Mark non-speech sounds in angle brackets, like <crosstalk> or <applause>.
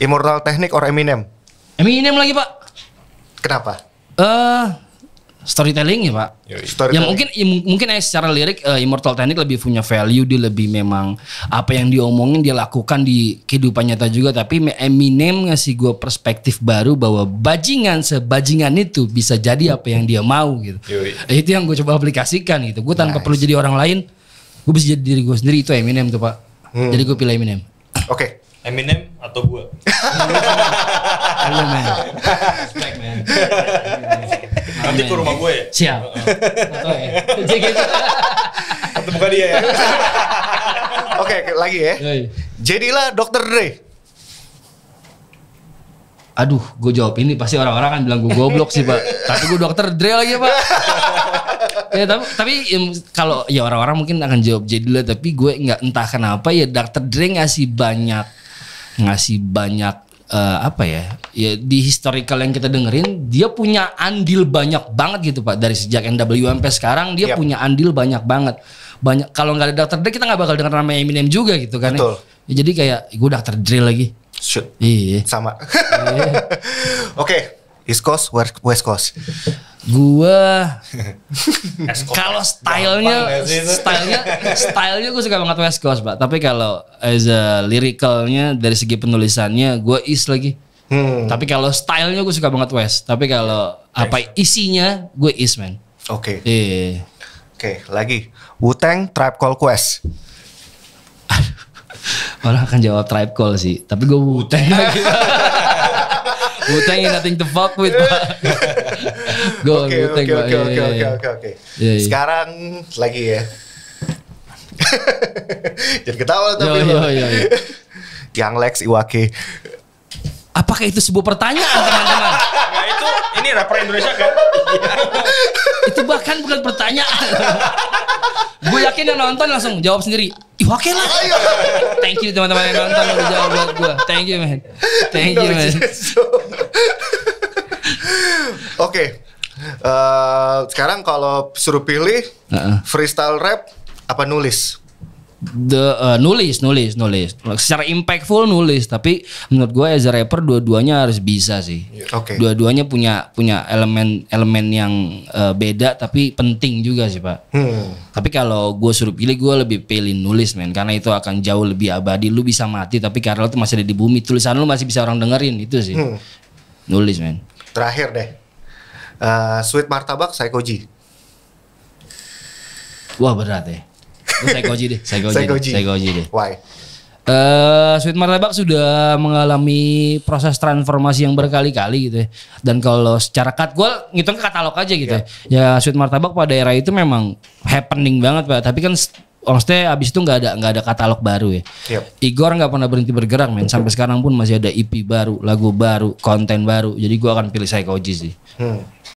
Immortal Technique or Eminem? Eminem lagi pak. Kenapa? Eh storytelling ya pak. Ya Storytelling. mungkin ya, mungkin aja secara lirik eh, Immortal Technique lebih punya value dia lebih memang apa yang diomongin dia lakukan di kehidupan nyata juga tapi Eminem ngasih gue perspektif baru bahwa bajingan sebajingan itu bisa jadi apa yang dia mau gitu. Yoi. Eh, itu yang gue coba aplikasikan gitu. Gue tanpa perlu jadi orang lain, gue bisa jadi diri gue sendiri itu Eminem tuh pak. Jadi gue pilih Eminem. Oke. Eminem atau gua? Halo man. Respect man. Nanti ke rumah gue ya? Siap. Atau ya. Atau bukan dia ya? Oke, lagi ya. Jadilah Dr. Dre. Aduh, gue jawab ini pasti orang-orang kan bilang gue goblok sih pak. Tapi gue dokter Dre lagi pak. ya tapi tapi em, kalau ya orang-orang mungkin akan jawab jadilah tapi gue nggak entah kenapa ya dokter Dre ngasih banyak ngasih banyak eh, apa ya ya di historical yang kita dengerin dia punya andil banyak banget gitu pak dari sejak NWM sampai sekarang dia Yap. punya andil banyak banget banyak kalau nggak ada dokter Dre kita nggak bakal denger nama Eminem juga gitu kan ya. Betul. Ya, jadi kayak gue dokter Dre lagi Shoot. iya Sama. <laughs> Oke. East Coast, West Coast. Gua. <laughs> Kalau stylenya ya stylenya stylenya gue suka banget West Coast pak tapi kalau as a lyricalnya dari segi penulisannya gue East lagi. Hmm. tapi kalau stylenya gue suka banget West tapi kalau apa isinya gue East man. Oke. eh Oke, lagi. Wu-Tang Tribe Called Quest. <laughs> orang akan jawab Tribe Call sih tapi gue Wu-Tang lagi <laughs> Wu-Tang ain't nothing to fuck with pak <laughs> Oke, Wu-Tang oke, pak oke, Iya, oke, iya, oke, iya. oke, oke. Iya, iya. Sekarang lagi ya. <laughs> Jadi ketawa tapi Yo, yo, yo, <laughs> yo. Yang Lex Iwake. apakah itu sebuah pertanyaan teman-teman Nah itu, ini rapper Indonesia kan? itu bahkan bukan pertanyaan. gue yakin yang nonton langsung jawab sendiri. Iwake lah. Thank you teman-teman yang nonton udah jawab buat gue. Thank you man. Thank you man. Eh, sekarang kalau suruh pilih Heeh. freestyle rap apa nulis? The, uh, nulis, nulis, nulis. Secara impactful nulis, tapi menurut gue as a rapper dua-duanya harus bisa sih. Oke. Dua-duanya punya punya elemen-elemen yang uh, beda tapi penting juga sih pak. Hmm. Tapi kalau gue suruh pilih gue lebih pilih nulis men karena itu akan jauh lebih abadi. Lu bisa mati tapi karena lu tuh masih ada di bumi. Tulisan lu masih bisa orang dengerin itu sih. Hmm. Nulis men. Terakhir deh. Eh, sweet martabak Psychoji. Wah berat ya. Psychoji deh, Psychoji, deh, Psychoji. Psychoji deh. Why? Eh, Sweet Martabak sudah mengalami proses transformasi yang berkali-kali gitu ya. Dan kalau secara cut gue ngitung ke katalog aja gitu ya. Ya Sweet Martabak pada era itu memang happening banget pak. Tapi kan maksudnya abis itu nggak ada nggak ada katalog baru ya. Yep. Igor nggak pernah berhenti bergerak men. Sampai sekarang pun masih ada EP baru, lagu baru, konten baru. Jadi gue akan pilih Psychoji sih. Hmm.